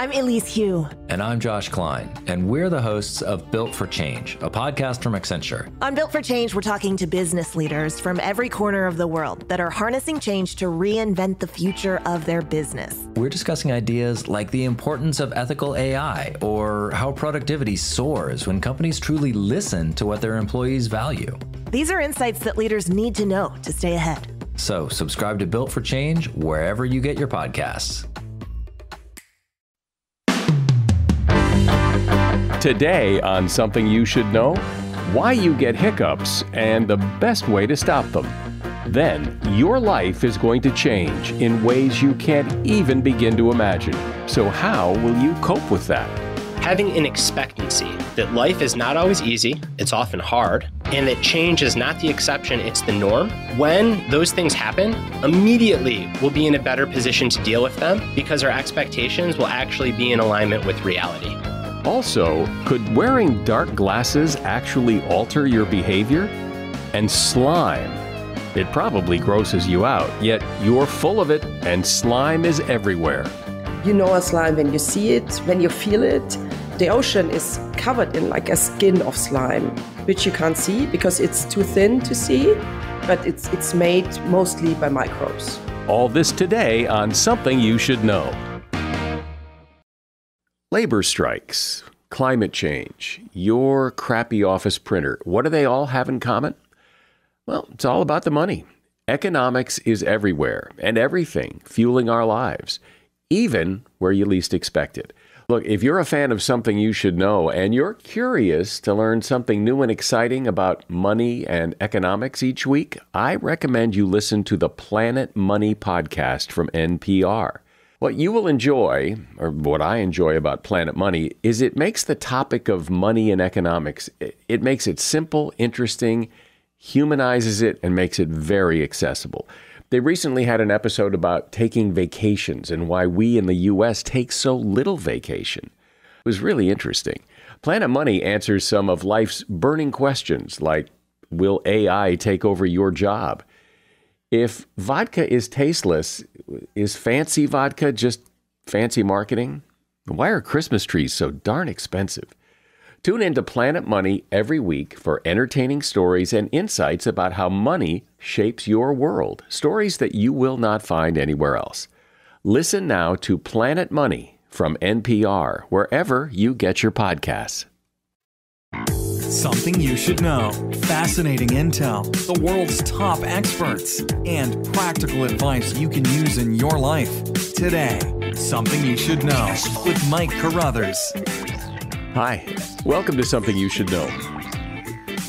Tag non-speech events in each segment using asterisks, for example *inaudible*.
I'm Elise Hu. And I'm Josh Klein, and we're the hosts of Built for Change, a podcast from Accenture. On Built for Change, we're talking to business leaders from every corner of the world that are harnessing change to reinvent the future of their business. We're discussing ideas like the importance of ethical AI or how productivity soars when companies truly listen to what their employees value. These are insights that leaders need to know to stay ahead. So, subscribe to Built for Change wherever you get your podcasts. Today, on Something You Should Know, why you get hiccups and the best way to stop them. Then, your life is going to change in ways you can't even begin to imagine. So, how will you cope with that? Having an expectancy that life is not always easy, it's often hard, and that change is not the exception, it's the norm. When those things happen, immediately we'll be in a better position to deal with them because our expectations will actually be in alignment with reality. Also, could wearing dark glasses actually alter your behavior? And slime. It probably grosses you out, yet you're full of it, and slime is everywhere. You know a slime when you see it, when you feel it. The ocean is covered in like a skin of slime, which you can't see because it's too thin to see, but it's, it's made mostly by microbes. All this today on Something You Should Know. Labor strikes, climate change, your crappy office printer. What do they all have in common? Well, it's all about the money. Economics is everywhere and everything fueling our lives, even where you least expect it. Look, if you're a fan of something you should know and you're curious to learn something new and exciting about money and economics each week, I recommend you listen to the Planet Money podcast from NPR. What you will enjoy, or what I enjoy about Planet Money, is it makes the topic of money and economics, it makes it simple, interesting, humanizes it, and makes it very accessible. They recently had an episode about taking vacations and why we in the U.S. take so little vacation. It was really interesting. Planet Money answers some of life's burning questions like Will AI take over your job? If vodka is tasteless, is fancy vodka just fancy marketing? Why are Christmas trees so darn expensive? Tune in to Planet Money every week for entertaining stories and insights about how money shapes your world, stories that you will not find anywhere else. Listen now to Planet Money from NPR, wherever you get your podcasts. Something you should know. Fascinating intel, the world's top experts, and practical advice you can use in your life. Today, Something You Should Know with Mike Carruthers. Hi, welcome to Something You Should Know.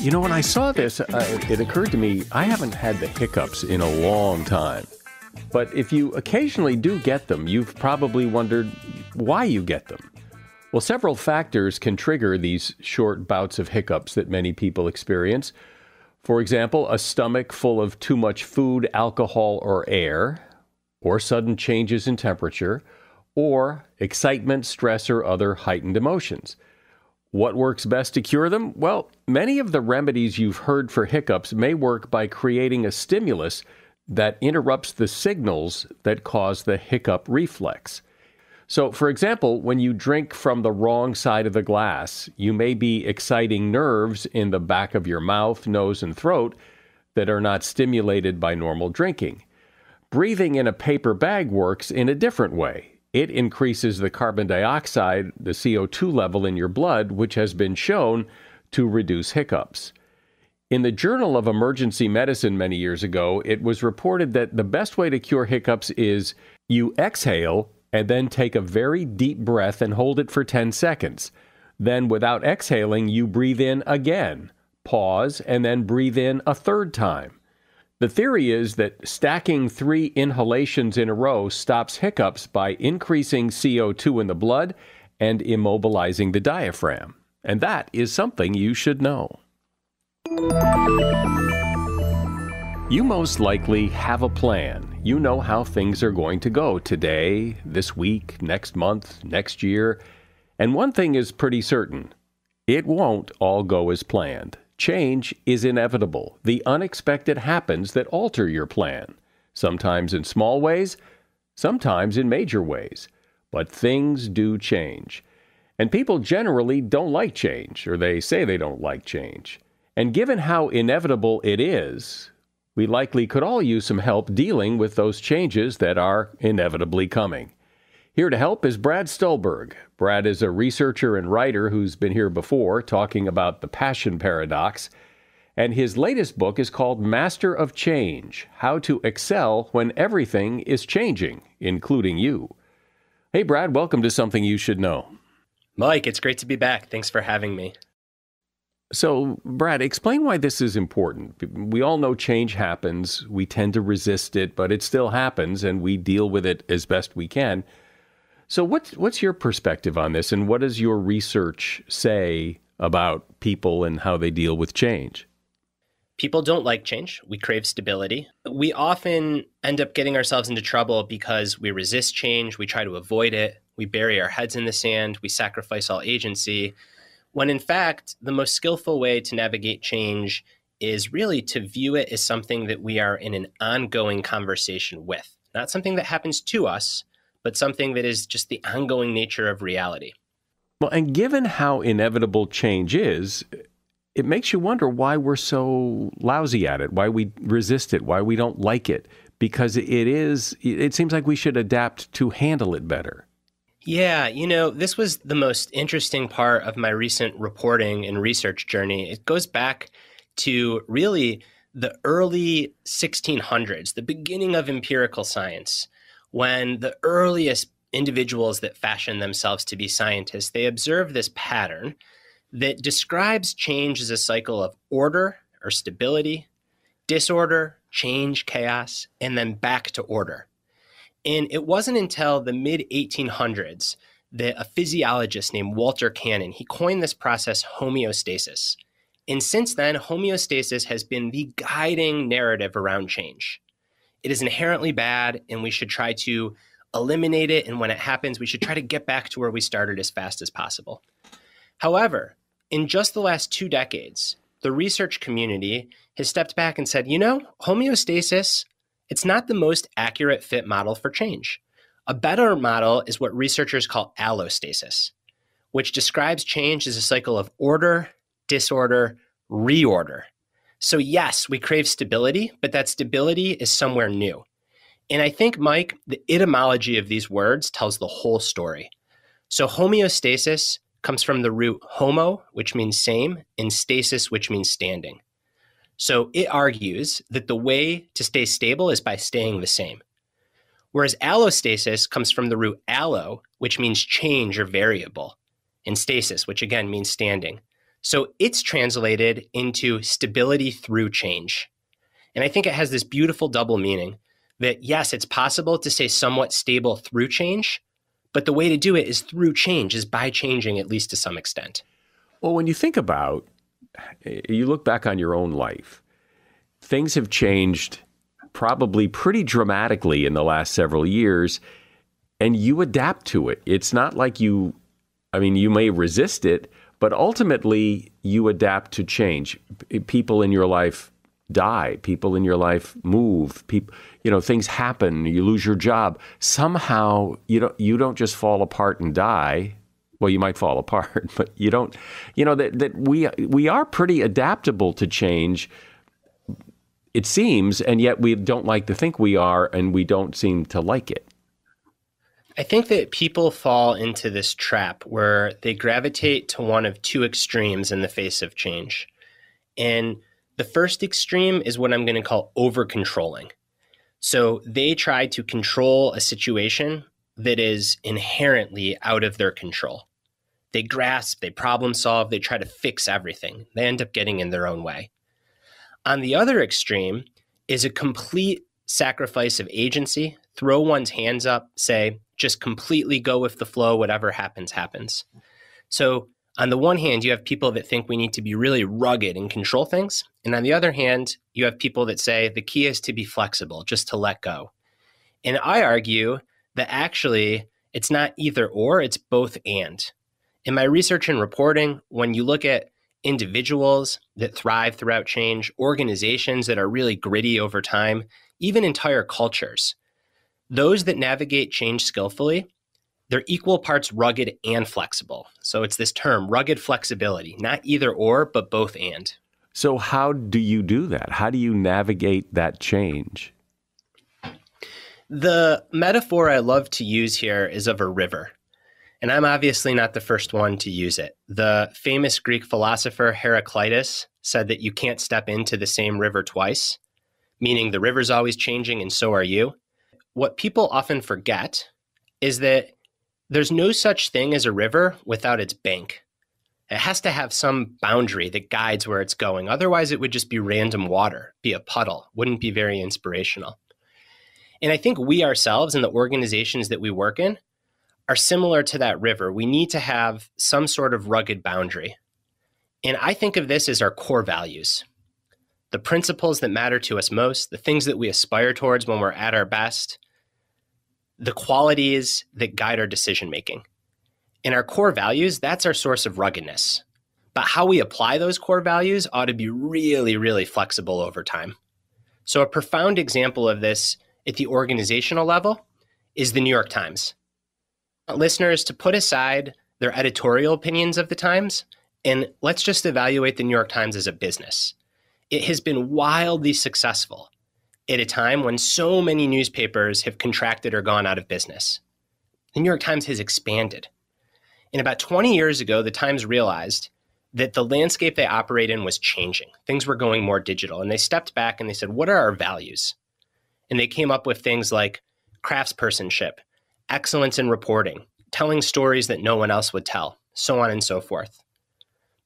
You know, when I saw this, uh, it occurred to me I haven't had the hiccups in a long time. But if you occasionally do get them, you've probably wondered why you get them. Well, several factors can trigger these short bouts of hiccups that many people experience. For example, a stomach full of too much food, alcohol, or air, or sudden changes in temperature, or excitement, stress, or other heightened emotions. What works best to cure them? Well, many of the remedies you've heard for hiccups may work by creating a stimulus that interrupts the signals that cause the hiccup reflex. So, for example, when you drink from the wrong side of the glass, you may be exciting nerves in the back of your mouth, nose, and throat that are not stimulated by normal drinking. Breathing in a paper bag works in a different way. It increases the carbon dioxide, the CO2 level in your blood, which has been shown to reduce hiccups. In the Journal of Emergency Medicine many years ago, it was reported that the best way to cure hiccups is you exhale and then take a very deep breath and hold it for 10 seconds. Then, without exhaling, you breathe in again, pause, and then breathe in a third time. The theory is that stacking three inhalations in a row stops hiccups by increasing CO2 in the blood and immobilizing the diaphragm. And that is something you should know. You most likely have a plan you know how things are going to go today, this week, next month, next year. And one thing is pretty certain it won't all go as planned. Change is inevitable. The unexpected happens that alter your plan, sometimes in small ways, sometimes in major ways. but things do change. And people generally don't like change, or they say they don't like change. And given how inevitable it is, we likely could all use some help dealing with those changes that are inevitably coming. Here to help is Brad Stulberg. Brad is a researcher and writer who's been here before talking about the passion paradox. And his latest book is called Master of Change How to Excel When Everything is Changing, including you. Hey, Brad, welcome to Something You Should Know. Mike, it's great to be back. Thanks for having me. So, Brad, explain why this is important. We all know change happens. We tend to resist it, but it still happens, and we deal with it as best we can. So, what's, what's your perspective on this, and what does your research say about people and how they deal with change? People don't like change. We crave stability. We often end up getting ourselves into trouble because we resist change, we try to avoid it, we bury our heads in the sand, we sacrifice all agency when in fact, the most skillful way to navigate change is really to view it as something that we are in an ongoing conversation with, not something that happens to us, but something that is just the ongoing nature of reality. Well, and given how inevitable change is, it makes you wonder why we're so lousy at it, why we resist it, why we don't like it, because it is, it seems like we should adapt to handle it better. Yeah, you know, this was the most interesting part of my recent reporting and research journey. It goes back to really the early 1600s, the beginning of empirical science, when the earliest individuals that fashioned themselves to be scientists, they observed this pattern that describes change as a cycle of order or stability, disorder, change, chaos, and then back to order. And it wasn't until the mid 1800s that a physiologist named Walter Cannon, he coined this process homeostasis. And since then, homeostasis has been the guiding narrative around change. It is inherently bad, and we should try to eliminate it. And when it happens, we should try to get back to where we started as fast as possible. However, in just the last two decades, the research community has stepped back and said, you know, homeostasis it's not the most accurate fit model for change. A better model is what researchers call allostasis, which describes change as a cycle of order, disorder, reorder. So, yes, we crave stability, but that stability is somewhere new. And I think, Mike, the etymology of these words tells the whole story. So, homeostasis comes from the root homo, which means same, and stasis, which means standing. So it argues that the way to stay stable is by staying the same. Whereas allostasis comes from the root allo, which means change or variable, and stasis, which again means standing. So it's translated into stability through change. And I think it has this beautiful double meaning that yes, it's possible to stay somewhat stable through change, but the way to do it is through change, is by changing at least to some extent. Well, when you think about Eh, you look back on your own life, things have changed probably pretty dramatically in the last several years, and you adapt to it. It's not like you, I mean, you may resist it, but ultimately you adapt to change. People in your life die, people in your life move, people, you know, things happen, you lose your job. Somehow you don't, you don't just fall apart and die well, you might fall *laughs* apart, but you don't. You know that that we we are pretty adaptable to change. It seems, and yet we don't like to think we are, and we don't seem to like it. I think that people fall into this trap where they gravitate to one of two extremes in the face of change. And the first extreme is what I'm going to call over controlling. So they try to control a situation that is inherently out of their control. They grasp, they problem solve, they try to fix everything. They end up getting in their own way. On the other extreme is a complete sacrifice of agency, throw one's hands up, say, just completely go with the flow, whatever happens, happens. So, on the one hand, you have people that think we need to be really rugged and control things. And on the other hand, you have people that say the key is to be flexible, just to let go. And I argue that actually it's not either or, it's both and. In my research and reporting, when you look at individuals that thrive throughout change, organizations that are really gritty over time, even entire cultures, those that navigate change skillfully, they're equal parts rugged and flexible. So it's this term, rugged flexibility, not either or, but both and. So, how do you do that? How do you navigate that change? The metaphor I love to use here is of a river. And I'm obviously not the first one to use it. The famous Greek philosopher Heraclitus said that you can't step into the same river twice, meaning the river's always changing and so are you. What people often forget is that there's no such thing as a river without its bank. It has to have some boundary that guides where it's going. Otherwise, it would just be random water, be a puddle, wouldn't be very inspirational. And I think we ourselves and the organizations that we work in are similar to that river. We need to have some sort of rugged boundary. And I think of this as our core values the principles that matter to us most, the things that we aspire towards when we're at our best, the qualities that guide our decision making. And our core values, that's our source of ruggedness. But how we apply those core values ought to be really, really flexible over time. So, a profound example of this at the organizational level is the New York Times. Listeners, to put aside their editorial opinions of the Times, and let's just evaluate the New York Times as a business. It has been wildly successful at a time when so many newspapers have contracted or gone out of business. The New York Times has expanded. And about 20 years ago, the Times realized that the landscape they operate in was changing. Things were going more digital. And they stepped back and they said, What are our values? And they came up with things like craftspersonship, excellence in reporting, telling stories that no one else would tell, so on and so forth.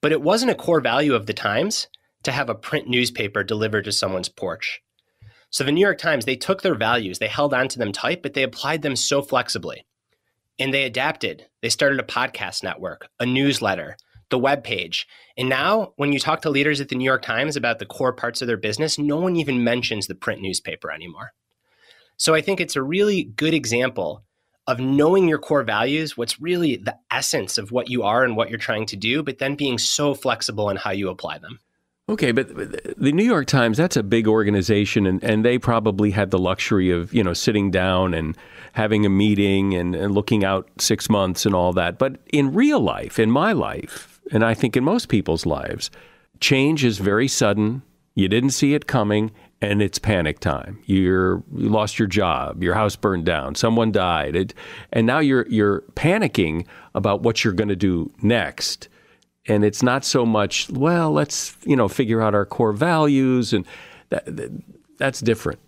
But it wasn't a core value of the Times to have a print newspaper delivered to someone's porch. So the New York Times, they took their values, they held onto them tight, but they applied them so flexibly. And they adapted. They started a podcast network, a newsletter, the web page. And now, when you talk to leaders at the New York Times about the core parts of their business, no one even mentions the print newspaper anymore. So I think it's a really good example of knowing your core values, what's really the essence of what you are and what you're trying to do, but then being so flexible in how you apply them. Okay, but the New York Times, that's a big organization, and, and they probably had the luxury of, you know, sitting down and having a meeting and, and looking out six months and all that. But in real life, in my life, and I think in most people's lives, change is very sudden. You didn't see it coming, and it's panic time. You're you lost your job, your house burned down, someone died, it, and now you're you're panicking about what you're going to do next. And it's not so much, well, let's you know figure out our core values, and that, that that's different.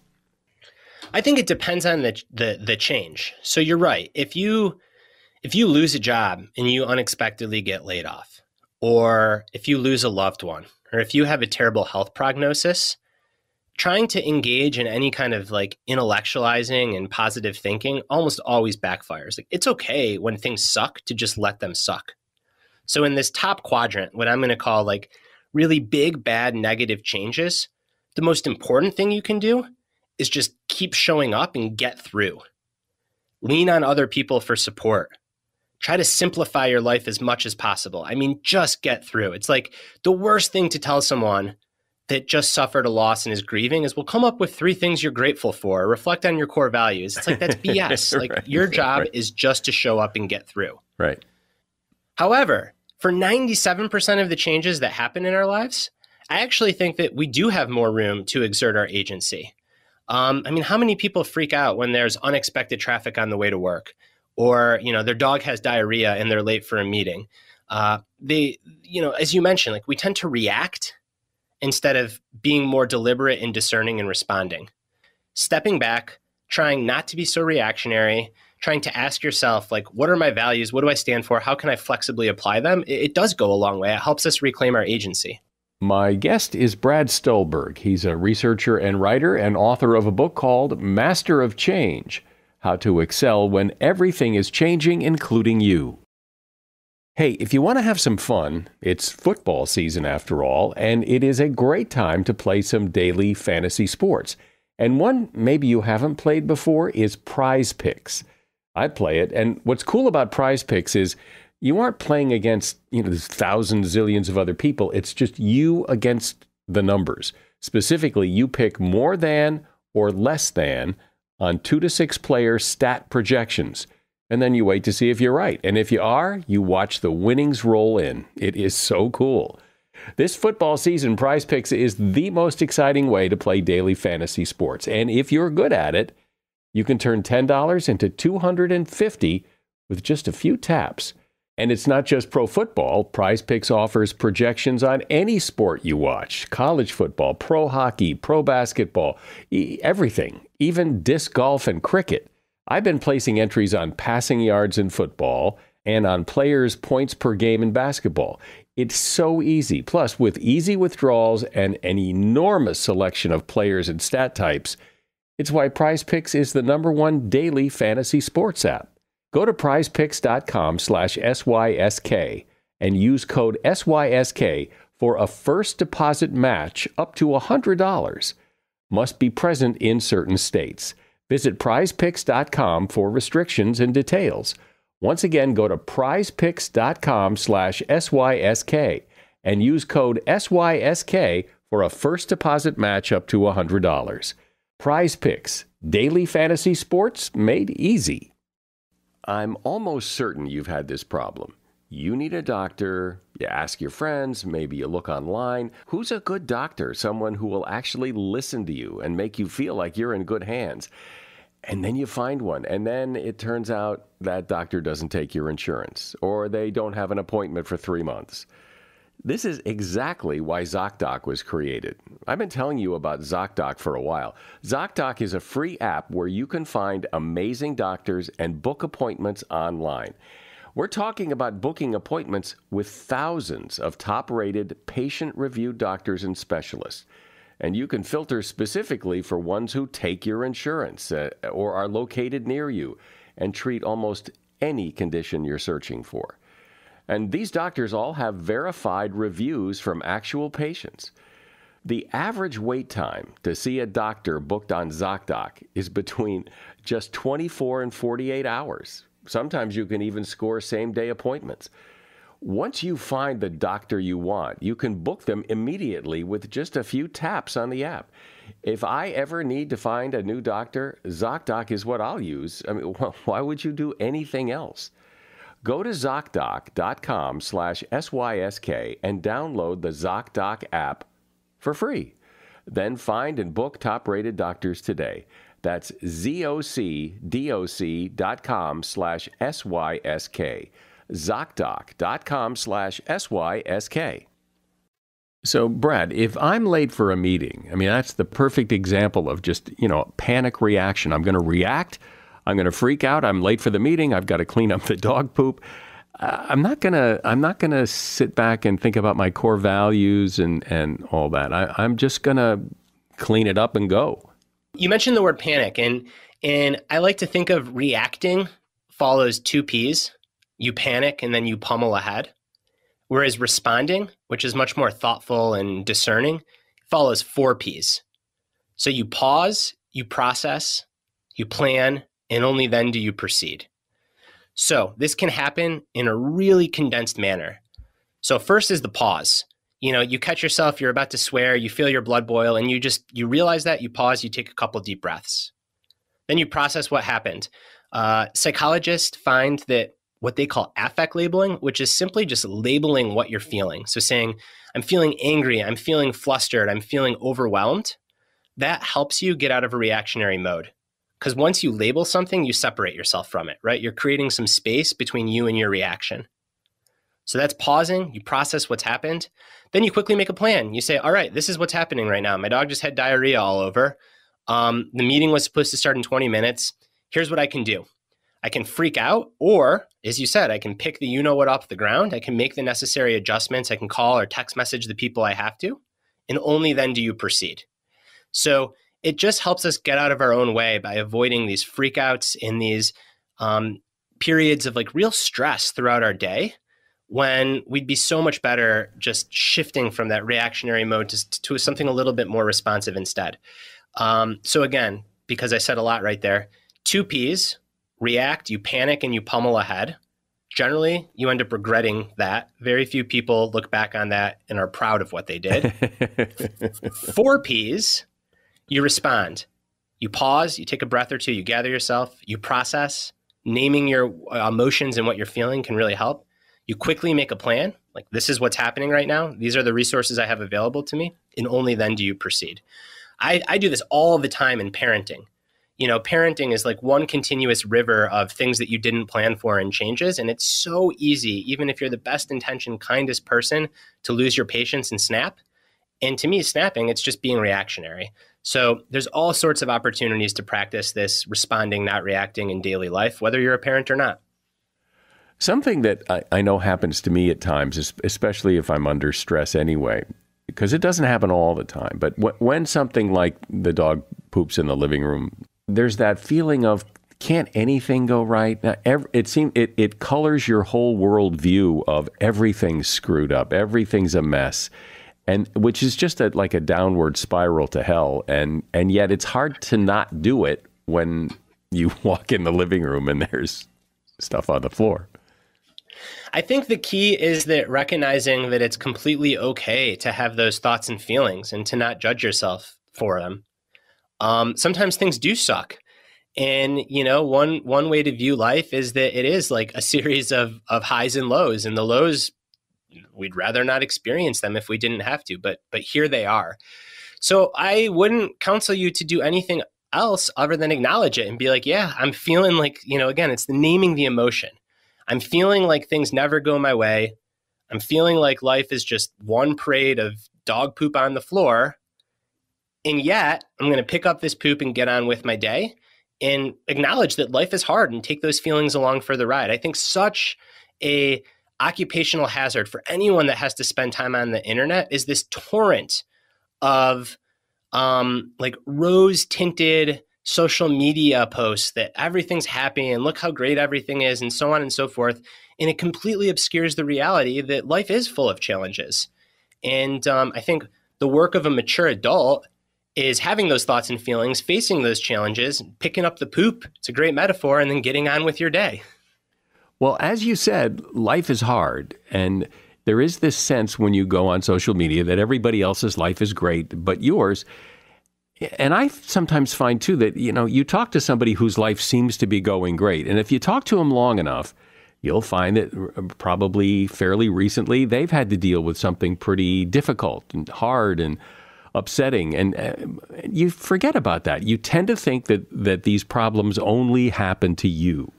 I think it depends on the, the the change. So you're right. If you if you lose a job and you unexpectedly get laid off, or if you lose a loved one, or if you have a terrible health prognosis, trying to engage in any kind of like intellectualizing and positive thinking almost always backfires. Like it's okay when things suck to just let them suck. So in this top quadrant, what I'm going to call like really big bad negative changes, the most important thing you can do is just keep showing up and get through. Lean on other people for support try to simplify your life as much as possible. I mean, just get through. It's like the worst thing to tell someone that just suffered a loss and is grieving is, well, come up with three things you're grateful for, reflect on your core values. It's like that's *laughs* BS. like right. your job right. is just to show up and get through. Right. However, for 97% of the changes that happen in our lives, I actually think that we do have more room to exert our agency. Um, I mean, how many people freak out when there's unexpected traffic on the way to work? or you know their dog has diarrhea and they're late for a meeting uh, they you know as you mentioned like we tend to react instead of being more deliberate and discerning and responding. Stepping back trying not to be so reactionary trying to ask yourself like what are my values? What do i stand for? How can i flexibly apply them? It, it does go a long way. It helps us reclaim our agency. My guest is Brad Stulberg. He's a researcher and writer and author of a book called Master of Change how to excel when everything is changing, including you. Hey, if you want to have some fun, it's football season after all, and it is a great time to play some daily fantasy sports. And one maybe you haven't played before is Prize Picks. I play it, and what's cool about Prize Picks is you aren't playing against, you know, thousands, zillions of other people. It's just you against the numbers. Specifically, you pick more than or less than on two to six player stat projections. And then you wait to see if you're right. And if you are, you watch the winnings roll in. It is so cool. This football season, Prize Picks is the most exciting way to play daily fantasy sports. And if you're good at it, you can turn $10 into 250 with just a few taps. And it's not just pro football. Prize Picks offers projections on any sport you watch college football, pro hockey, pro basketball, everything, even disc golf and cricket. I've been placing entries on passing yards in football and on players' points per game in basketball. It's so easy. Plus, with easy withdrawals and an enormous selection of players and stat types, it's why Prize Picks is the number one daily fantasy sports app. Go to prizepicks.com slash SYSK and use code SYSK for a first deposit match up to $100. Must be present in certain states. Visit prizepicks.com for restrictions and details. Once again, go to prizepicks.com slash SYSK and use code SYSK for a first deposit match up to $100. Prize Picks, daily fantasy sports made easy. I'm almost certain you've had this problem. You need a doctor, you ask your friends, maybe you look online. Who's a good doctor? Someone who will actually listen to you and make you feel like you're in good hands. And then you find one, and then it turns out that doctor doesn't take your insurance, or they don't have an appointment for three months. This is exactly why ZocDoc was created. I've been telling you about ZocDoc for a while. ZocDoc is a free app where you can find amazing doctors and book appointments online. We're talking about booking appointments with thousands of top rated, patient reviewed doctors and specialists. And you can filter specifically for ones who take your insurance uh, or are located near you and treat almost any condition you're searching for. And these doctors all have verified reviews from actual patients. The average wait time to see a doctor booked on ZocDoc is between just 24 and 48 hours. Sometimes you can even score same day appointments. Once you find the doctor you want, you can book them immediately with just a few taps on the app. If I ever need to find a new doctor, ZocDoc is what I'll use. I mean, *laughs* why would you do anything else? Go to ZocDoc.com slash SYSK and download the ZocDoc app for free. Then find and book top rated doctors today. That's ZocDoc.com slash SYSK. ZocDoc.com slash SYSK. So, Brad, if I'm late for a meeting, I mean, that's the perfect example of just, you know, panic reaction. I'm going to react I'm going to freak out. I'm late for the meeting. I've got to clean up the dog poop. Uh, I'm not gonna. I'm not gonna sit back and think about my core values and and all that. I, I'm just gonna clean it up and go. You mentioned the word panic, and and I like to think of reacting follows two P's. You panic and then you pummel ahead. Whereas responding, which is much more thoughtful and discerning, follows four P's. So you pause, you process, you plan, and only then do you proceed. So this can happen in a really condensed manner. So first is the pause. You know, you catch yourself, you're about to swear, you feel your blood boil, and you just you realize that, you pause, you take a couple deep breaths. Then you process what happened. Uh, psychologists find that what they call affect labeling, which is simply just labeling what you're feeling. So saying, I'm feeling angry, I'm feeling flustered, I'm feeling overwhelmed, that helps you get out of a reactionary mode. Because once you label something, you separate yourself from it, right? You're creating some space between you and your reaction. So that's pausing, you process what's happened. Then you quickly make a plan. You say, all right, this is what's happening right now. My dog just had diarrhea all over. Um, the meeting was supposed to start in 20 minutes. Here's what I can do I can freak out, or as you said, I can pick the you know what off the ground. I can make the necessary adjustments. I can call or text message the people I have to. And only then do you proceed. So it just helps us get out of our own way by avoiding these freakouts in these um, periods of like real stress throughout our day when we'd be so much better just shifting from that reactionary mode to, to something a little bit more responsive instead. Um, so again, because I said a lot right there, two P's, react, you panic and you pummel ahead. Generally, you end up regretting that. Very few people look back on that and are proud of what they did. *laughs* Four P's, you respond. You pause, you take a breath or two, you gather yourself, you process, naming your uh, emotions and what you're feeling can really help. You quickly make a plan, like this is what's happening right now. These are the resources I have available to me, and only then do you proceed. I, I do this all the time in parenting. You know, parenting is like one continuous river of things that you didn't plan for and changes. And it's so easy, even if you're the best intentioned, kindest person, to lose your patience and snap. And to me, snapping, it's just being reactionary. So there's all sorts of opportunities to practice this responding, not reacting in daily life, whether you're a parent or not. Something that I, I know happens to me at times, especially if I'm under stress anyway, because it doesn't happen all the time. But when something like the dog poops in the living room, there's that feeling of can't anything go right? Now, every, it seems it, it colors your whole world view of everything's screwed up, everything's a mess, and which is just a, like a downward spiral to hell. And and yet it's hard to not do it when you *laughs* walk in the living room and there's stuff on the floor. I think the key is that recognizing that it's completely okay to have those thoughts and feelings and to not judge yourself for them. Um, sometimes things do suck. And you know, one one way to view life is that it is like a *laughs* series of of highs and lows, and the lows we'd rather not experience them if we didn't have to, but but here they are. So I wouldn't counsel you to do anything else other than acknowledge it and be like, yeah, I'm feeling like, you know, again, it's the naming the emotion. I'm feeling like things never go my way. I'm feeling like life is just one parade of dog poop on the floor. And yet, I'm going to pick up this poop and get on with my day and acknowledge that life is hard and take those feelings along for the ride. I think such a occupational hazard for anyone that has to spend time on the internet is this torrent of um, like rose tinted social media posts that everything's happy and look how great everything is and so on and so forth. And it completely obscures the reality that life is full of challenges. And um, I think the work of a mature adult is having those thoughts and feelings, facing those challenges, picking up the poop. It's a great metaphor, and then getting on with your day. Well, as you said, life is hard. And there is this sense when you go on social media that everybody else's life is great, but yours. And I sometimes find too that, you know, you talk to somebody whose life seems to be going great. And if you talk to them long enough, you'll find that probably fairly recently they've had to deal with something pretty difficult and hard and upsetting. And uh, you forget about that. You tend to think that, that these problems only happen to you.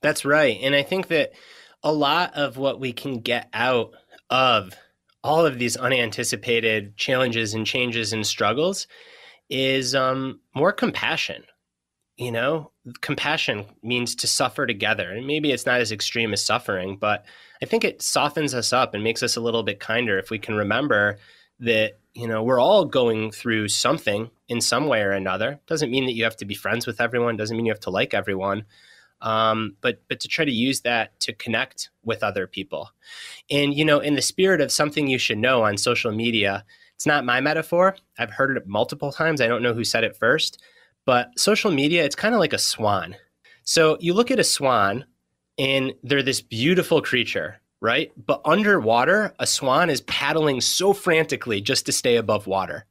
That's right. And I think that a lot of what we can get out of all of these unanticipated challenges and changes and struggles is um, more compassion. You know, compassion means to suffer together. And maybe it's not as extreme as suffering, but I think it softens us up and makes us a little bit kinder if we can remember that, you know, we're all going through something in some way or another. Doesn't mean that you have to be friends with everyone, doesn't mean you have to like everyone um, but but to try to use that to connect with other people. And you know, in the spirit of something you should know on social media, it's not my metaphor. I've heard it multiple times. I don't know who said it first, but social media, it's kind of like a swan. So you look at a swan, and they're this beautiful creature, right? But underwater, a swan is paddling so frantically just to stay above water.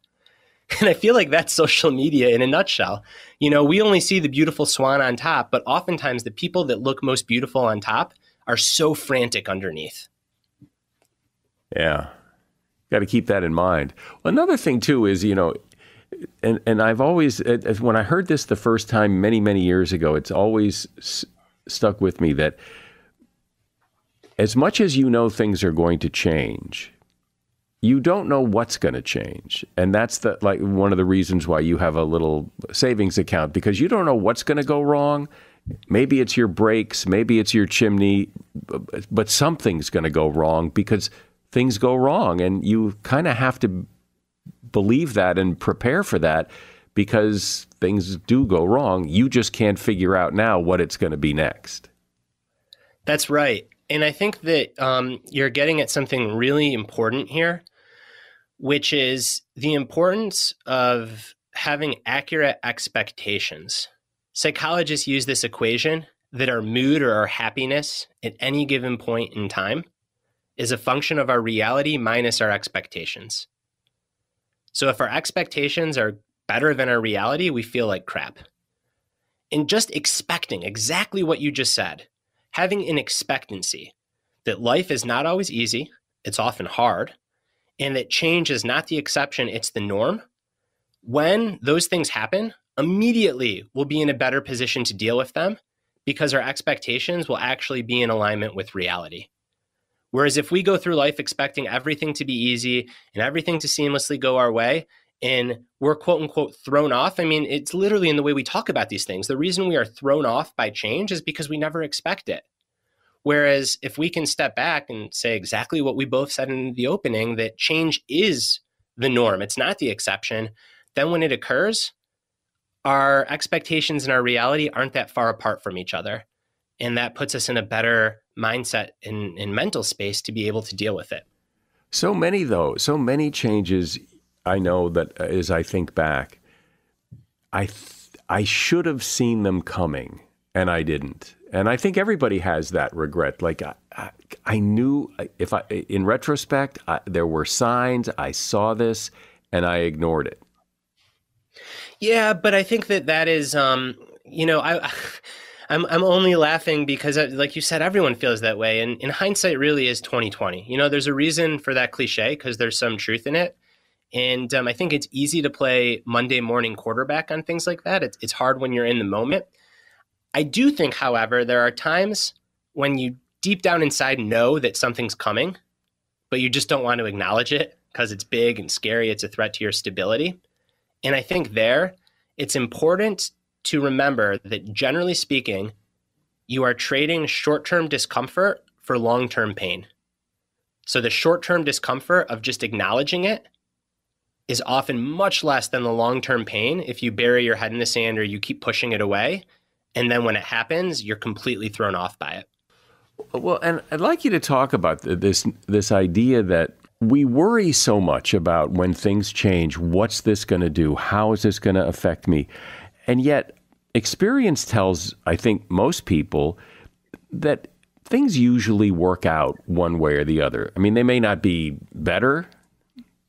*laughs* And I feel like that's social media in a nutshell. You know, we only see the beautiful swan on top, but oftentimes the people that look most beautiful on top are so frantic underneath. Yeah. Got to keep that in mind. Another thing, too, is, you know, and, and I've always, when I heard this the first time many, many years ago, it's always s- stuck with me that as much as you know things are going to change, you don't know what's going to change. And that's the like one of the reasons why you have a little savings account because you don't know what's going to go wrong. Maybe it's your brakes maybe it's your chimney but something's going to go wrong because things go wrong. And you kind of have to believe that and prepare for that because things do go wrong. You just can't figure out now what it's going to be next. That's right. And I think that um, you're getting at something really important here, which is the importance of having accurate expectations. Psychologists use this equation that our mood or our happiness at any given point in time is a function of our reality minus our expectations. So if our expectations are better than our reality, we feel like crap. And just expecting exactly what you just said, having an expectancy that life is not always easy, it's often hard, and that change is not the exception, it's the norm. When those things happen, immediately we'll be in a better position to deal with them because our expectations will actually be in alignment with reality. Whereas if we go through life expecting everything to be easy and everything to seamlessly go our way, and we're quote unquote thrown off. I mean, it's literally in the way we talk about these things. The reason we are thrown off by change is because we never expect it. Whereas if we can step back and say exactly what we both said in the opening, that change is the norm, it's not the exception, then when it occurs, our expectations and our reality aren't that far apart from each other. And that puts us in a better mindset and, and mental space to be able to deal with it. So many, though, so many changes I know that uh, as I think back, I th- I should have seen them coming, and I didn't. And I think everybody has that regret. Like I, I, knew if I, in retrospect, I, there were signs. I saw this, and I ignored it. Yeah, but I think that that is, um, you know, I. *laughs* I'm I'm only laughing because, uh, like you said, everyone feels that way, and in hindsight, really is 2020. You know, there's a reason for that cliche because there's some truth in it. And um, I think it's easy to play Monday morning quarterback on things like that. It's, it's hard when you're in the moment. I do think, however, there are times when you deep down inside know that something's coming, but you just don't want to acknowledge it because it's big and scary. It's a threat to your stability. And I think there, it's important to remember that generally speaking, you are trading short term discomfort for long term pain. So the short term discomfort of just acknowledging it is often much less than the long term pain if you bury your head in the sand or you keep pushing it away. And then when it happens, you're completely thrown off by it. Well, and I'd like you to talk about this this idea that we worry so much about when things change. What's this going to do? How is this going to affect me? And yet, experience tells, I think, most people that things usually work out one way or the other. I mean, they may not be better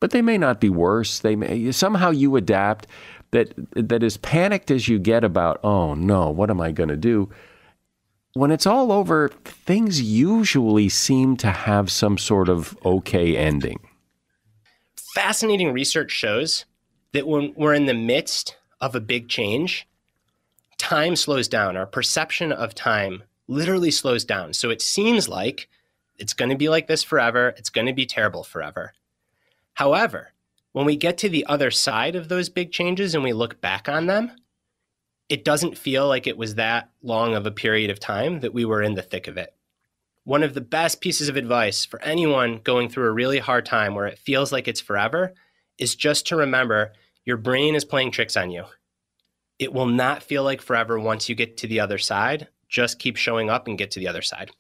but they may not be worse. They may somehow you adapt. That that as panicked as you get about, oh no, what am I going to do? When it's all over, things usually seem to have some sort of okay ending. Fascinating research shows that when we're in the midst of a big change, time slows down. Our perception of time literally slows down. So it seems like it's going to be like this forever. It's going to be terrible forever. However, when we get to the other side of those big changes and we look back on them, it doesn't feel like it was that long of a period of time that we were in the thick of it. One of the best pieces of advice for anyone going through a really hard time where it feels like it's forever is just to remember your brain is playing tricks on you. It will not feel like forever once you get to the other side. Just keep showing up and get to the other side.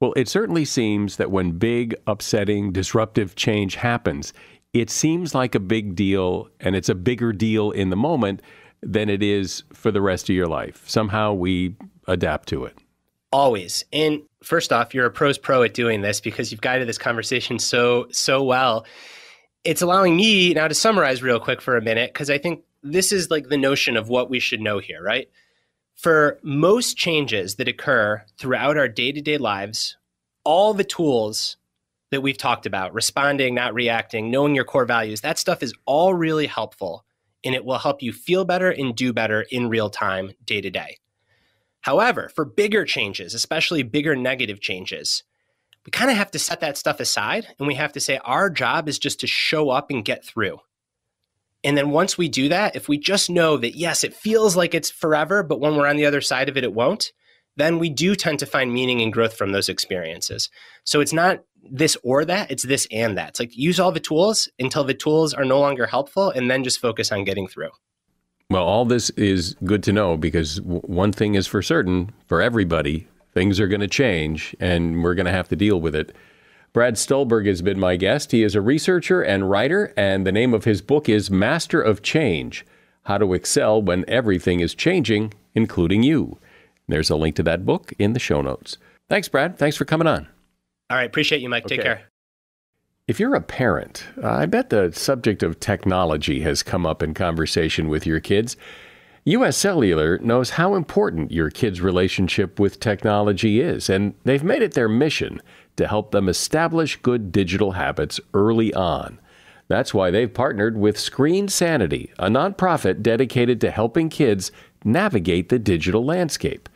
Well, it certainly seems that when big, upsetting, disruptive change happens, it seems like a big deal and it's a bigger deal in the moment than it is for the rest of your life. Somehow we adapt to it. Always. And first off, you're a pros pro at doing this because you've guided this conversation so so well. It's allowing me now to summarize real quick for a minute because I think this is like the notion of what we should know here, right? For most changes that occur throughout our day-to-day lives, all the tools that we've talked about responding, not reacting, knowing your core values that stuff is all really helpful and it will help you feel better and do better in real time, day to day. However, for bigger changes, especially bigger negative changes, we kind of have to set that stuff aside and we have to say our job is just to show up and get through. And then once we do that, if we just know that, yes, it feels like it's forever, but when we're on the other side of it, it won't, then we do tend to find meaning and growth from those experiences. So it's not this or that, it's this and that. It's like use all the tools until the tools are no longer helpful and then just focus on getting through. Well, all this is good to know because one thing is for certain for everybody, things are going to change and we're going to have to deal with it. Brad Stulberg has been my guest. He is a researcher and writer, and the name of his book is Master of Change How to Excel When Everything is Changing, Including You. There's a link to that book in the show notes. Thanks, Brad. Thanks for coming on. All right. Appreciate you, Mike. Okay. Take care. If you're a parent, I bet the subject of technology has come up in conversation with your kids. US Cellular knows how important your kids' relationship with technology is, and they've made it their mission to help them establish good digital habits early on. That's why they've partnered with Screen Sanity, a nonprofit dedicated to helping kids navigate the digital landscape.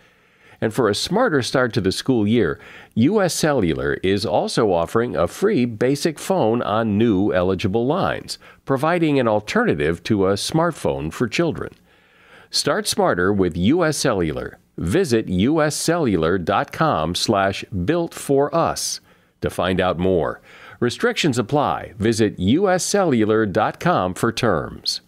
And for a smarter start to the school year, US Cellular is also offering a free basic phone on new eligible lines, providing an alternative to a smartphone for children. Start smarter with US Cellular. Visit uscellular.com slash built for us to find out more. Restrictions apply. Visit uscellular.com for terms.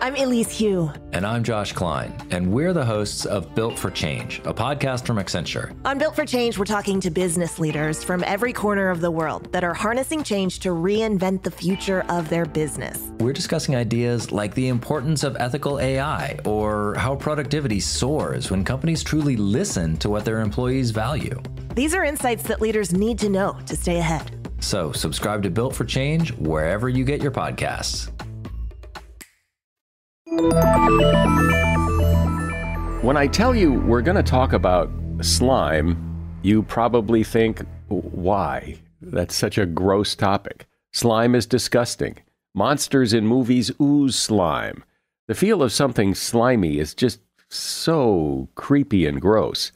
I'm Elise Hu. And I'm Josh Klein, and we're the hosts of Built for Change, a podcast from Accenture. On Built for Change, we're talking to business leaders from every corner of the world that are harnessing change to reinvent the future of their business. We're discussing ideas like the importance of ethical AI or how productivity soars when companies truly listen to what their employees value. These are insights that leaders need to know to stay ahead. So, subscribe to Built for Change wherever you get your podcasts. When I tell you we're going to talk about slime, you probably think, why? That's such a gross topic. Slime is disgusting. Monsters in movies ooze slime. The feel of something slimy is just so creepy and gross.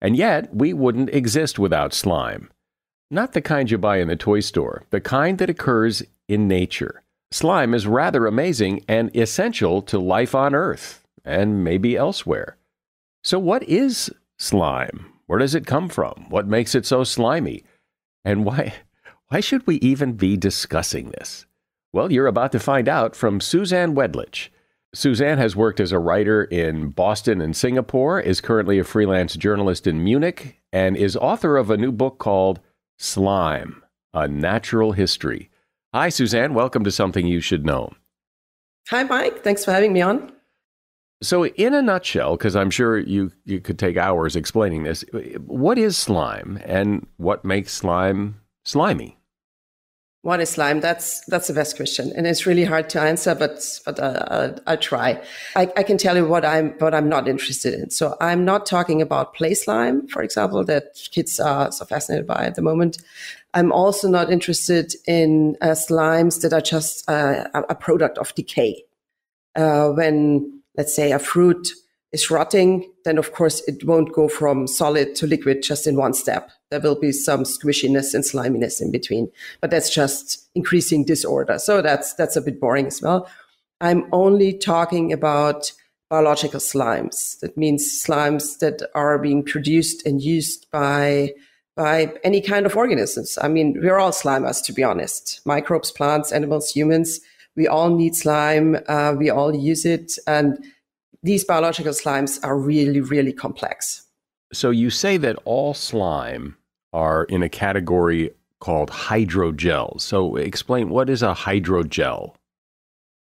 And yet, we wouldn't exist without slime. Not the kind you buy in the toy store, the kind that occurs in nature. Slime is rather amazing and essential to life on Earth and maybe elsewhere. So, what is slime? Where does it come from? What makes it so slimy? And why, *laughs* why should we even be discussing this? Well, you're about to find out from Susanne Wedlich. Susanne has worked as a writer in Boston and Singapore, is currently a freelance journalist in Munich, and is author of a new book called Slime A Natural History. Hi, Susanne. Welcome to Something You Should Know. Hi, Mike. Thanks for having me on. So, in a nutshell, because I'm sure you, you could take hours explaining this, what is slime and what makes slime slimy? What is slime? That's that's the best question, and it's really hard to answer. But but uh, I'll, I'll, try. I, I, can tell you what I'm what I'm not interested in. So I'm not talking about play slime, for example, that kids are so fascinated by at the moment. I'm also not interested in uh, slimes that are just uh, a product of decay. Uh, when let's say a fruit is rotting, then of course it won't go from solid to liquid just in one step. There will be some squishiness and sliminess in between, but that's just increasing disorder. So that's that's a bit boring as well. I'm only talking about biological slimes. That means slimes that are being produced and used by by any kind of organisms. I mean, we're all slimers, to be honest. Microbes, plants, animals, humans. We all need slime. Uh, we all use it, and these biological slimes are really, really complex. So you say that all slime are in a category called hydrogels. So explain what is a hydrogel?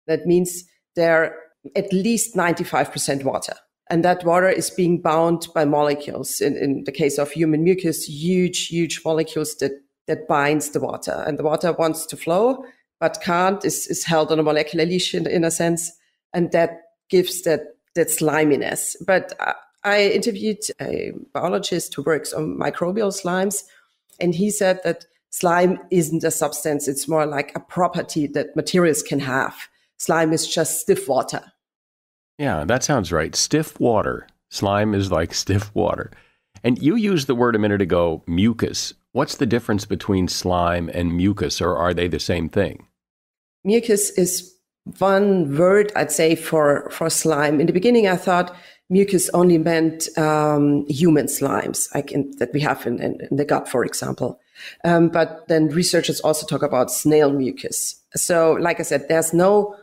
That means they're at least 95% water. And that water is being bound by molecules. In, in the case of human mucus, huge, huge molecules that, that binds the water. And the water wants to flow, but can't, is, is held on a molecular leash in, in a sense. And that gives that that sliminess. But uh, I interviewed a biologist who works on microbial slimes, and he said that slime isn't a substance, it's more like a property that materials can have. Slime is just stiff water. Yeah, that sounds right. Stiff water. Slime is like *laughs* stiff water. And you used the word a minute ago, mucus. What's the difference between slime and mucus, or are they the same thing? Mucus is one word I'd say for for slime. In the beginning, I thought mucus only meant um, human slimes, that we have in, in, in, the gut, for example. Um, but then researchers also talk about snail mucus. So, like I said, there's no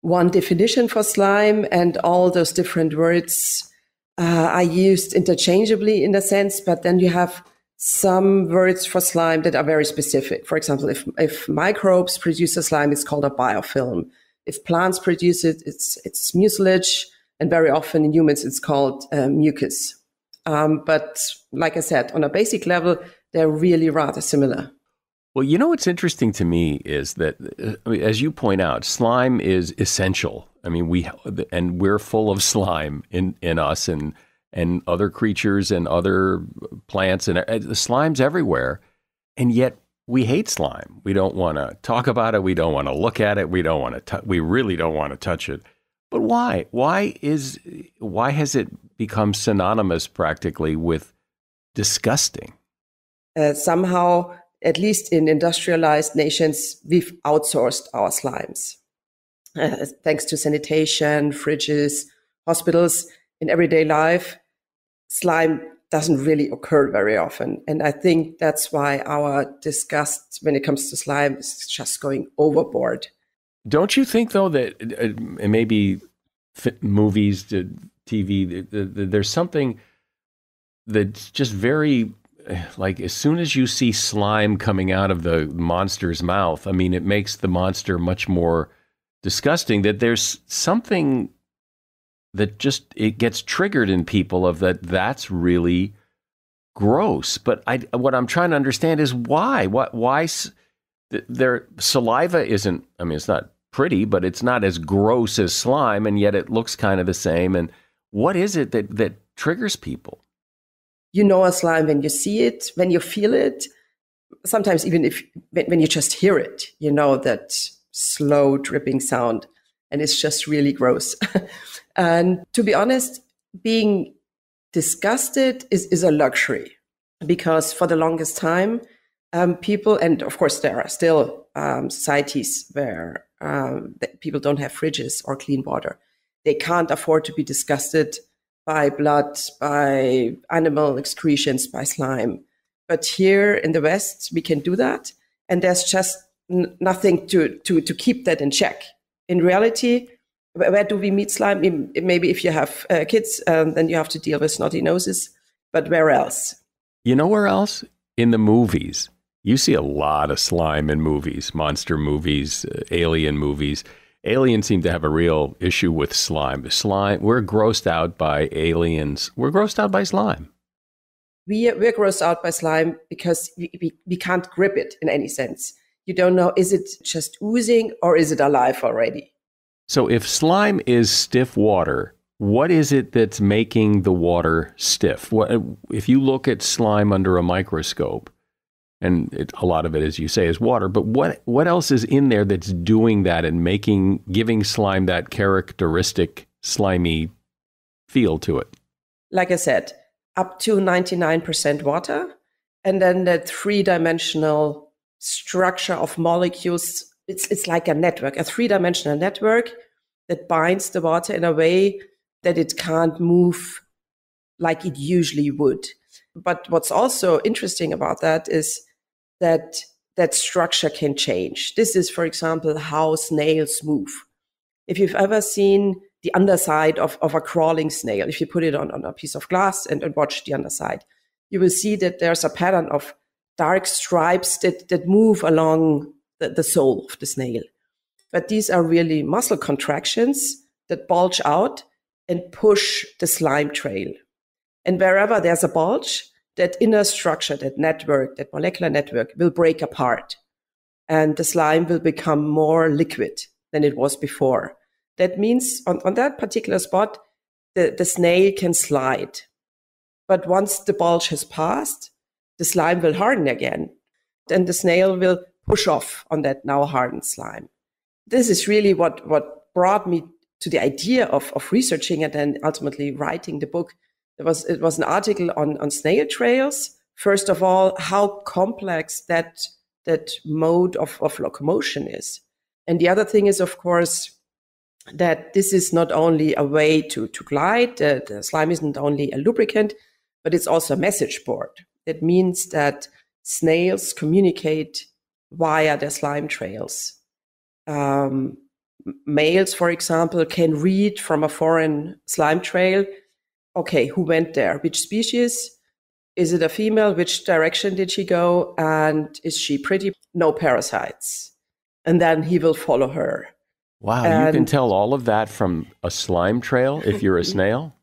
one definition for slime, and all those different words uh, are used interchangeably in a sense. But then you have some words for slime that are very specific. For example, if if microbes produce a slime, it's called a biofilm if plants produce it, it's it's mucilage, and very often in humans it's called uh, mucus. Um, but like I said, on a basic level, they're really rather similar. Well, you know what's interesting to me is that, uh, as you point out, slime is essential. I mean, we and we're full of slime in in us and and other creatures and other plants and uh, the slime's everywhere, and yet we hate slime. We don't want to talk about it. We don't want to look at it. We don't want to. we really don't want to touch it. But why? Why is why has it become synonymous practically with disgusting? Uh, somehow at least in industrialized nations, we've outsourced our slimes. Uh, thanks to sanitation, fridges, hospitals, in everyday life, slime doesn't really occur very often. And I think that's why our disgust when it comes to slime is just going overboard. Don't you think, though, that uh, maybe movies, TV, there's something that's just very like as soon as you see slime coming out of the monster's mouth, I mean, it makes the monster much more disgusting. That there's something that just it gets triggered in people of that. That's really gross. But I, what I'm trying to understand is why. What why their saliva isn't. I mean, it's not pretty, but it's not as gross as slime, and yet it looks kind of the same. And what is it that that triggers people? you know a slime when you see it, when you feel it. Sometimes even if when you just hear it, you know that slow dripping sound, and it's just really gross. *laughs* and to be honest, being disgusted is, is a luxury because for the longest time, um, people, and of course, there are still um, societies where um, people don't have fridges or clean water. They can't afford to be disgusted by blood, by animal excretions, by slime. But here in the West, we can do that. And there's just nothing to, to, to keep that in check. In reality, where, where do we meet slime? Maybe if you have uh, kids, um, then you have to deal with snotty noses. But where else? You know where else? In the movies. You see a lot of slime in movies, monster movies, uh, alien movies aliens seem to have a real issue with slime. Slime, we're grossed out by aliens. We're grossed out by slime. We, we're grossed out by slime because we, we, we can't grip it in any sense. You don't know, is it just oozing or is it alive already? So if slime is stiff water, what is it that's making the water stiff? What, if you look at slime under a microscope, and it, a lot of it, as you say, is water. But what what else is in there that's doing that and making giving slime that characteristic slimy feel to it? Like I said, up to ninety nine percent water, and then that three dimensional structure of molecules. It's it's like a network, a three dimensional network that binds the water in a way that it can't move like it usually would. But what's also interesting about that is that that structure can change. This is, for example, how snails move. If you've ever seen the underside of, of a crawling snail, if you put it on, on a piece of glass and, and watch the underside, you will see that there's a pattern of dark stripes that, that move along the, the sole of the snail. But these are really muscle contractions that bulge out and push the slime trail. And wherever there's a bulge, that inner structure, that network, that molecular network will break apart and the slime will become more liquid than it was before. That means on, on that particular spot, the, the snail can slide. But once the bulge has passed, the slime will harden again. and the snail will push off on that now hardened slime. This is really what, what brought me to the idea of, of researching and then ultimately writing the book there was it was an article on on snail trails. First of all, how complex that that mode of, of locomotion is. And the other thing is, of course, that this is not only a way to, to glide, uh, the slime isn't only a lubricant, but it's also a message board. It means that snails communicate via their slime trails. Um, males, for example, can read from a foreign slime trail okay, who went there? Which species? Is it a female? Which direction did she go? And is she pretty? No parasites. And then he will follow her. Wow, and you can tell all of that from a slime trail if you're a *laughs* snail?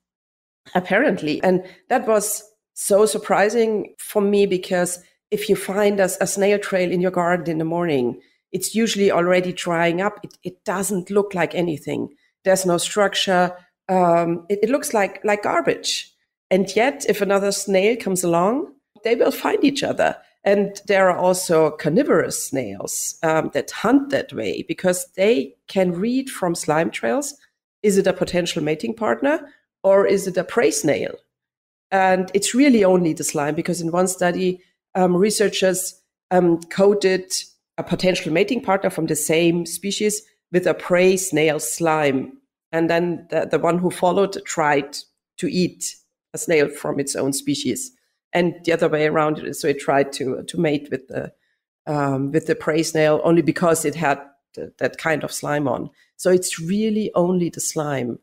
Apparently. And that was so surprising for me because if you find a, a snail trail in your garden in the morning, it's usually already drying up. It, it doesn't look like anything. There's no structure. Um, it, it looks like like garbage. And yet, if another snail comes along, they will find each other. And there are also carnivorous snails um, that hunt that way because they can read from slime trails is it a potential mating partner or is it a prey snail? And it's really only the slime because in one study, um, researchers um, coded a potential mating partner from the same species with a prey snail slime. And then the, the one who followed tried to eat a snail from its own species and the other way around. So it tried to to mate with the um, with the prey snail only because it had th- that kind of slime on. So it's really only the slime.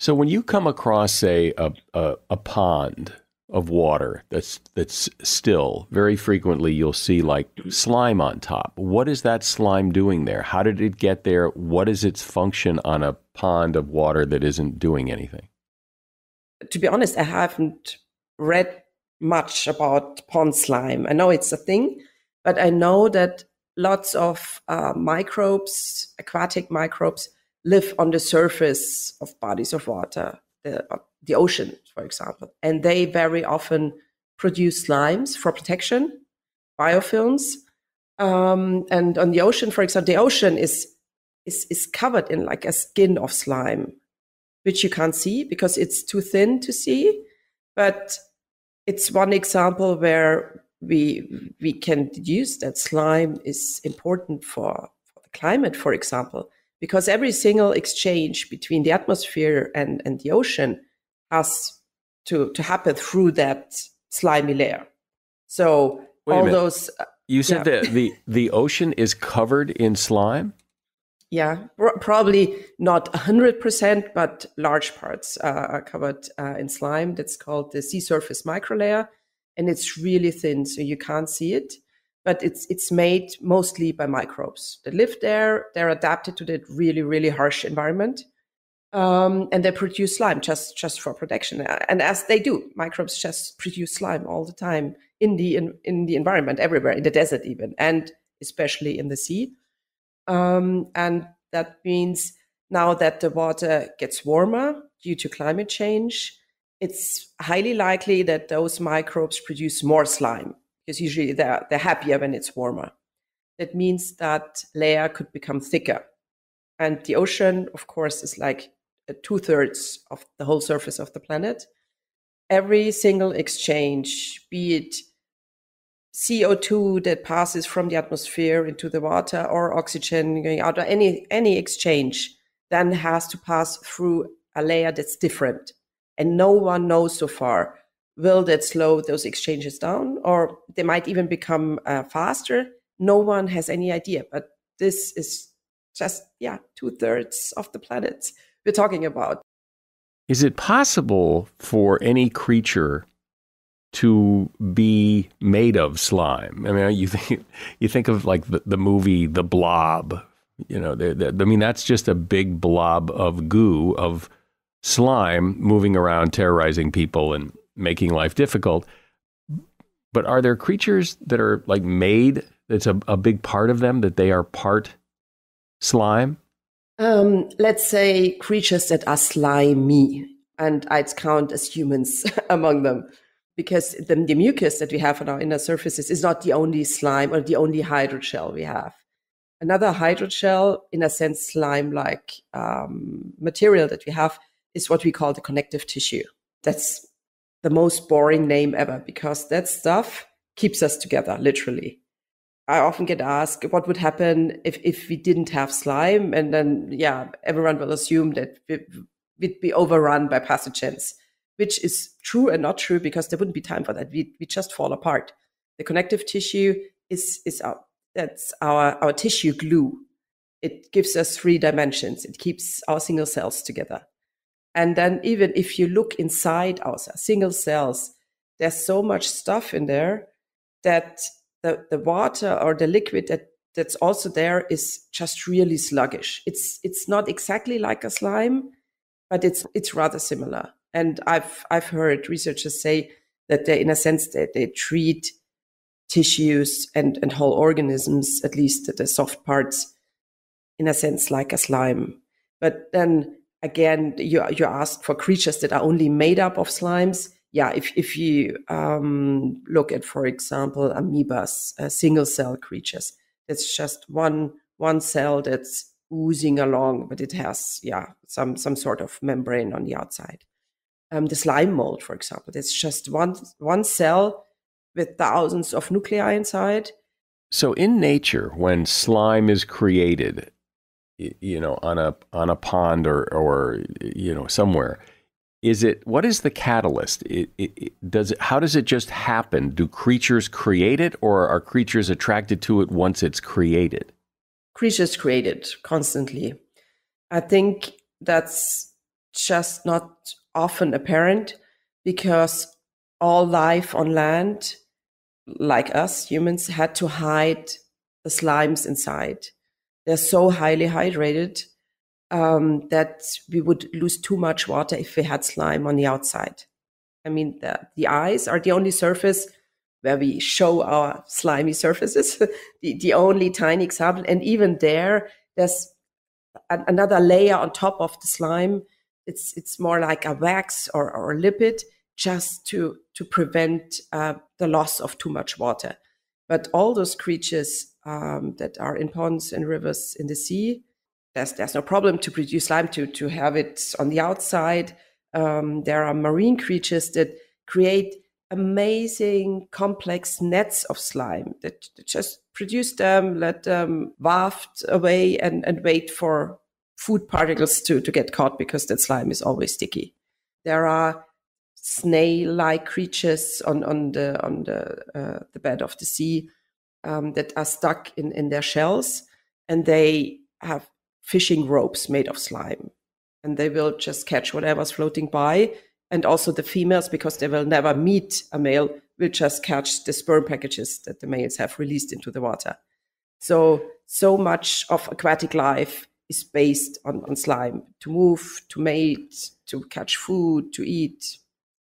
So when you come across, say, a, a, a pond of water that's that's still, very frequently you'll see like slime on top. What is that slime doing there? How did it get there? What is its function on a pond of water that isn't doing anything? To be honest, I haven't read much about pond slime. I know it's a thing, but I know that lots of uh, microbes, aquatic microbes, live on the surface of bodies of water, the, the ocean, for example. And they very often produce slimes for protection, biofilms. Um, and on the ocean, for example, the ocean is, is, is covered in like a skin of slime, which you can't see because it's too thin to see. But it's one example where we we can deduce that slime is important for, for the climate, for example, because every single exchange between the atmosphere and, and the ocean has to, to happen through that slimy layer. So Wait all those uh, you said yeah. that the the ocean is covered in slime. Yeah, probably not 100%, but large parts uh, are covered uh, in slime. That's called the sea surface microlayer. And it's really thin, so you can't see it. But it's, it's made mostly by microbes that live there. They're adapted to that really, really harsh environment. Um, and they produce slime just, just for protection. And as they do, microbes just produce slime all the time in the, in, in the environment, everywhere, in the desert even, and especially in the sea. Um, and that means now that the water gets warmer due to climate change, it's highly likely that those microbes produce more slime because usually they're, they're happier when it's warmer. That means that layer could become thicker. And the ocean, of course, is like two thirds of the whole surface of the planet. Every single exchange, be it CO2 that passes from the atmosphere into the water or oxygen going out or any any exchange then has to pass through a layer that's different. And no one knows so far will that slow those exchanges down or they might even become uh, faster? No one has any idea but this is just yeah two-thirds of the planet we're talking about is it possible for any creature to be made of slime. I mean, you think *laughs* you think of like the, the movie The Blob. You know, they're, they're, I mean, that's just a big blob of goo of slime moving around, terrorizing people and making life difficult. But are there creatures that are like made? That's a, a big part of them that they are part slime. Um, let's say creatures that are slimy, and I'd count as humans *laughs* among them because the, the, mucus that we have on our inner surfaces is not the only slime or the only hydrogel we have. Another hydrogel, in a sense, slime like um, material that we have is what we call the connective tissue. That's the most boring name ever because that stuff keeps us together, literally. I often get asked what would happen if, if we didn't have slime. And then, yeah, everyone will assume that we'd be overrun by pathogens which is true and not true because there wouldn't be time for that. We, we just fall apart. The connective tissue is, is our, that's our, our tissue glue. It gives us three dimensions. It keeps our single cells together. And then even if you look inside our single cells, there's so much stuff in there that the, the water or the liquid that that's also there is just really sluggish. It's it's not exactly like a slime, but it's it's rather similar. And I've I've heard researchers say that they, in a sense, that they treat tissues and, and whole organisms, at least the soft parts, in a sense, like a slime. But then again, you, you asked for creatures that are only made up of slimes. Yeah, if, if you um, look at, for example, amoebas, uh, single cell creatures, it's just one one cell that's oozing along, but it has yeah some some sort of membrane on the outside. Um, the slime mold, for example, it's just one one cell with thousands of nuclei inside. So in nature, when slime is created, you know, on a on a pond or or you know somewhere, is it what is the catalyst? It, it, it, does it how does it just happen? Do creatures create it, or are creatures attracted to it once it's created? Creatures create it constantly. I think that's just not often apparent because all life on land, like us humans, had to hide the slimes inside. They're so highly hydrated um, that we would lose too much water if we had slime on the outside. I mean, the, the eyes are the only surface where we show our slimy surfaces, *laughs* the, the only tiny example. And even there, there's another layer on top of the slime. It's, it's more like a wax or, or a lipid just to, to prevent uh, the loss of too much water. But all those creatures um, that are in ponds and rivers in the sea, there's, there's no problem to produce slime, to, to have it on the outside. Um, there are marine creatures that create amazing complex nets of slime that, that just produce them, let them waft away and, and wait for food particles to, to get caught because that slime is always sticky. There are snail-like creatures on, on the on the uh, the bed of the sea um, that are stuck in, in their shells, and they have fishing ropes made of slime, and they will just catch whatever's floating by. And also the females, because they will never meet a male, will just catch the sperm packages that the males have released into the water. So so much of aquatic life is based on, on slime to move, to mate, to catch food, to eat,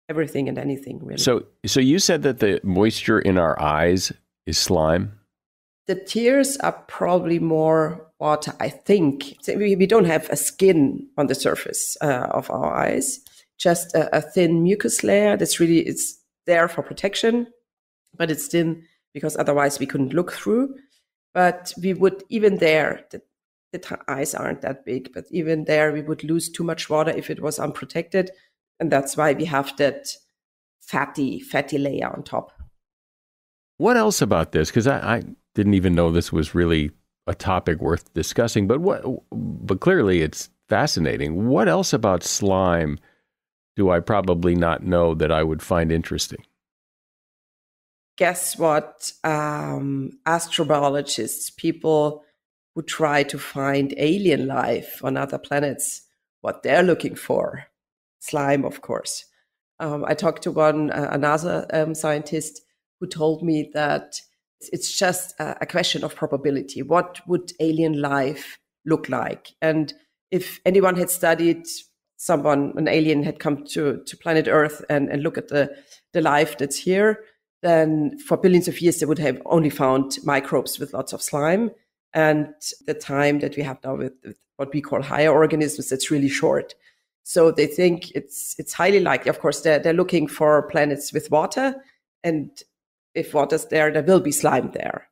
everything and anything really. So so you said that the moisture in our eyes is slime? The tears are probably more water, I think. We, don't have a skin on the surface uh, of our eyes, just a, a, thin mucus layer that's really it's there for protection, but it's thin because otherwise we couldn't look through. But we would even there, the, the eyes aren't that big, but even there we would lose too much water if it was unprotected and that's why we have that fatty, fatty layer on top. What else about this? Because I, I didn't even know this was really a topic worth discussing, but what, but clearly it's fascinating. What else about slime do I probably not know that I would find interesting? Guess what? Um, astrobiologists, people who try to find alien life on other planets, what they're looking for slime, of course. Um, I talked to one uh, another um, scientist who told me that it's just a, question of probability. What would alien life look like? And if anyone had studied someone, an alien had come to, to planet Earth and, and look at the, the life that's here, then for billions of years they would have only found microbes with lots of slime. And the time that we have now with, with what we call higher organisms, that's really short. So they think it's it's highly likely. Of course, they're they're looking for planets with water, and if water's there, there will be slime there.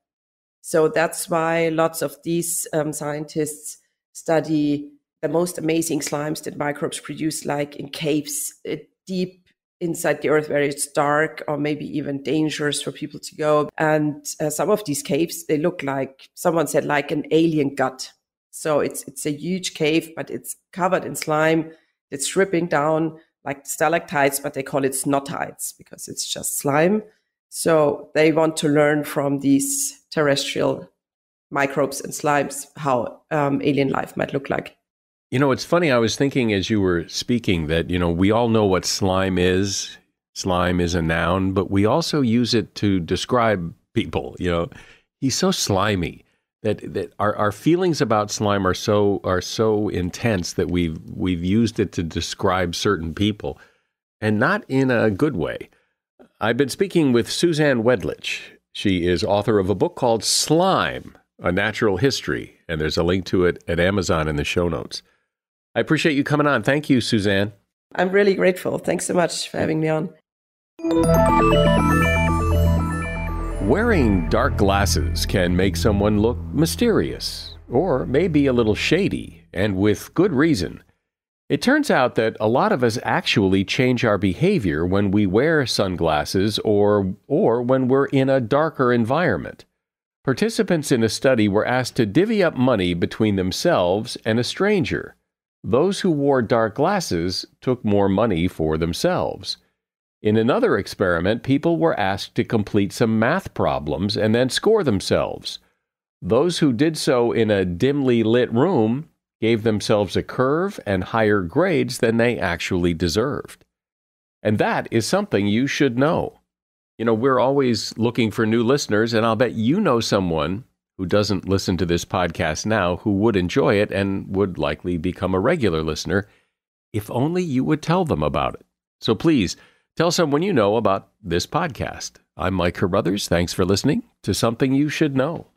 So that's why lots of these um, scientists study the most amazing slimes that microbes produce, like in caves uh, deep inside the earth where it's dark or maybe even dangerous for people to go. And uh, some of these caves, they look like someone said like an alien gut. So it's it's a huge cave, but it's covered in slime it's dripping down like stalactites, but they call it snottites because it's just slime. So they want to learn from these terrestrial microbes and slimes how um, alien life might look like. You know, it's funny. I was thinking as you were speaking that, you know, we all know what slime is. Slime is a noun, but we also use it to describe people. You know, he's so slimy that that our, our feelings about slime are so are so intense that we've we've used it to describe certain people, and not in a good way. I've been speaking with Susanne Wedlich. She is author of a book called Slime A Natural History, and there's a link to it at Amazon in the show notes. I appreciate you coming on. Thank you, Susanne. I'm really grateful. Thanks so much for having me on. Wearing dark glasses can make someone look mysterious or maybe a little shady, and with good reason. It turns out that a lot of us actually change our behavior when we wear sunglasses or, or when we're in a darker environment. Participants in a study were asked to divvy up money between themselves and a stranger. Those who wore dark glasses took more money for themselves. In another experiment, people were asked to complete some math problems and then score themselves. Those who did so in a dimly lit room gave themselves a curve and higher grades than they actually deserved. And that is something you should know. You know, we're always looking for new listeners, and I'll bet you know someone who doesn't listen to this podcast now who would enjoy it and would likely become a regular listener if only you would tell them about it. So please tell someone you know about this podcast. I'm Mike Carruthers. Thanks for listening to Something You Should Know.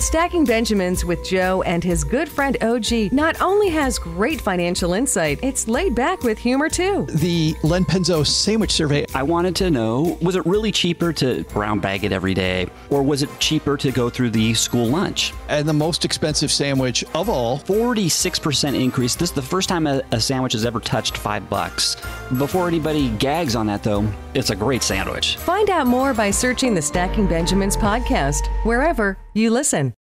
Stacking Benjamins with Joe and his good friend OG not only has great financial insight, it's laid back with humor too. The Len Penzo sandwich survey. I wanted to know was it really cheaper to brown bag it every day, or was it cheaper to go through the school lunch? And the most expensive sandwich of all 46% increase. This is the first time a, a sandwich has ever touched five bucks. Before anybody gags on that, though, it's a great sandwich. Find out more by searching the Stacking Benjamins podcast, wherever you listen.